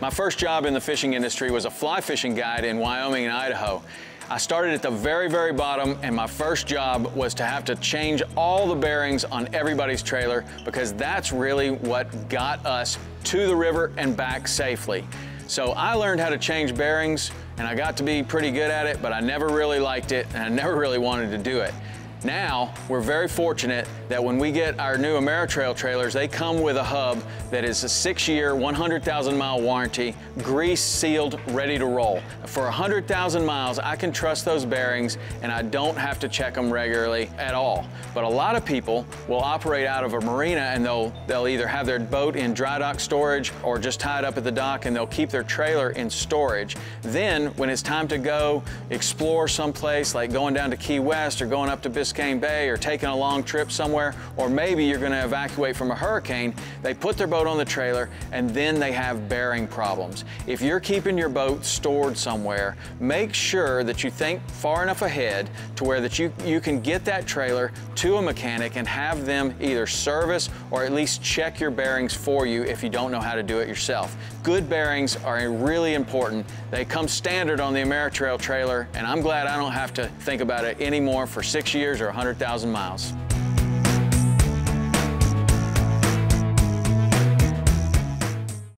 My first job in the fishing industry was a fly fishing guide in Wyoming and Idaho. I started at the very, very bottom, and my first job was to have to change all the bearings on everybody's trailer because that's really what got us to the river and back safely. So I learned how to change bearings, and I got to be pretty good at it, but I never really liked it, and I never really wanted to do it. Now, we're very fortunate that when we get our new Ameratrail trailers, they come with a hub that is a six-year, 100,000 mile warranty, grease sealed, ready to roll. For 100,000 miles, I can trust those bearings and I don't have to check them regularly at all. But a lot of people will operate out of a marina and they'll, they'll either have their boat in dry dock storage or just tied up at the dock and they'll keep their trailer in storage. Then, when it's time to go explore someplace like going down to Key West or going up to Biscayne Biscayne Bay or taking a long trip somewhere, or maybe you're going to evacuate from a hurricane, they put their boat on the trailer and then they have bearing problems. If you're keeping your boat stored somewhere, make sure that you think far enough ahead to where that you, you can get that trailer to a mechanic and have them either service or at least check your bearings for you if you don't know how to do it yourself. Good bearings are really important. They come standard on the Ameratrail trailer, and I'm glad I don't have to think about it anymore for six years or 100,000 miles.